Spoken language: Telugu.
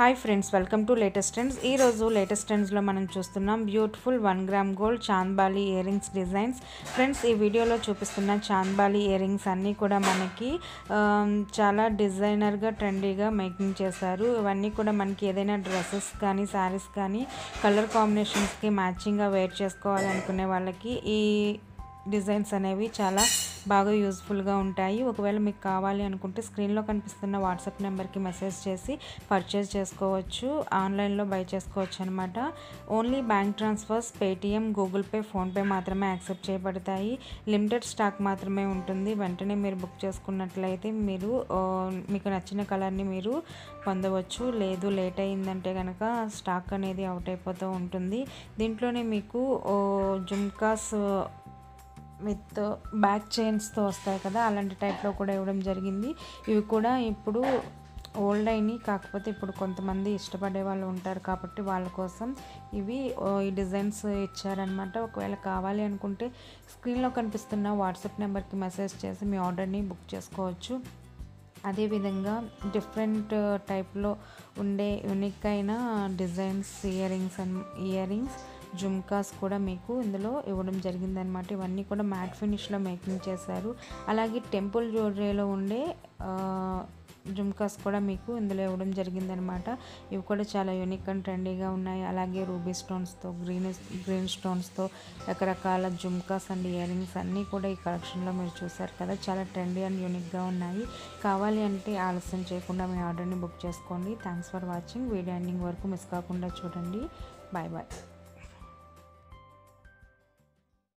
Hi friends welcome to latest trends ఈరోజు లేటెస్ట్ ట్రెండ్స్లో మనం చూస్తున్నాం beautiful one gram gold chandbali earrings designs friends ఈ వీడియోలో చూపిస్తున్న చాంద్బాలి ఇయర్ రింగ్స్ అన్నీ కూడా మనకి చాలా డిజైనర్గా ట్రెండీగా మేకింగ్ చేశారు. ఇవన్నీ కూడా మనకి ఏదైనా డ్రెస్సెస్ కానీ శారీస్ కానీ కలర్ కాంబినేషన్స్కి మ్యాచింగ్గా వేర్ చేసుకోవాలనుకునే వాళ్ళకి ఈ డిజైన్స్ అనేవి చాలా బాగా యూస్ఫుల్గా ఉంటాయి. ఒకవేళ మీకు కావాలి అనుకుంటే స్క్రీన్లో కనిపిస్తున్న వాట్సాప్ నెంబర్కి మెసేజ్ చేసి పర్చేస్ చేసుకోవచ్చు. ఆన్లైన్లో బై చేసుకోవచ్చు అనమాట only bank transfers Paytm Google Pay PhonePe మాత్రమే యాక్సెప్ట్ చేయబడతాయి. లిమిటెడ్ స్టాక్ మాత్రమే ఉంటుంది. వెంటనే మీరు బుక్ చేసుకున్నట్లయితే మీరు మీకు నచ్చిన కలర్ని మీరు పొందవచ్చు. లేదు లేట్ అయిందంటే కనుక స్టాక్ అనేది అవుట్ అయిపోతూ ఉంటుంది. దీంట్లోనే మీకు జుమ్కాస్ విత్ బ్యాక్ చైన్స్తో వస్తాయి కదా అలాంటి టైప్లో కూడా ఇవ్వడం జరిగింది. ఇవి కూడా ఇప్పుడు ఓల్డ్ అయినాయి కాకపోతే ఇప్పుడు కొంతమంది ఇష్టపడే వాళ్ళు ఉంటారు కాబట్టి వాళ్ళ కోసం ఇవి ఈ డిజైన్స్ ఇచ్చారనమాట ఒకవేళ కావాలి అనుకుంటే స్క్రీన్లో కనిపిస్తున్న వాట్సాప్ నెంబర్కి మెసేజ్ చేసి మీ ఆర్డర్ని బుక్ చేసుకోవచ్చు. అదేవిధంగా డిఫరెంట్ టైప్లో ఉండే యునిక్ అయిన designs earrings and earrings jhumkas కూడా మీకు ఇందులో ఇవ్వడం జరిగిందనమాట ఇవన్నీ కూడా మ్యాట్ ఫినిష్లో మేకింగ్ చేశారు. అలాగే టెంపుల్ జ్యువెలరీలో ఉండే జుమ్కాస్ కూడా మీకు ఇందులో ఇవ్వడం జరిగిందనమాట ఇవి కూడా చాలా యూనిక్ అండ్ ట్రెండీగా ఉన్నాయి. అలాగే రూబీ స్టోన్స్తో గ్రీన్ గ్రీన్ స్టోన్స్తో రకరకాల జుమ్కాస్ అండ్ ఇయర్ రింగ్స్ అన్నీ కూడా ఈ కలెక్షన్లో మీరు చూసారు కదా. చాలా ట్రెండీ అండ్ యూనిక్గా ఉన్నాయి. కావాలి అంటే ఆలస్యం చేయకుండా మీ ఆర్డర్ని బుక్ చేసుకోండి. Thanks for watching. Video ending వరకు మిస్ కాకుండా చూడండి. Bye bye.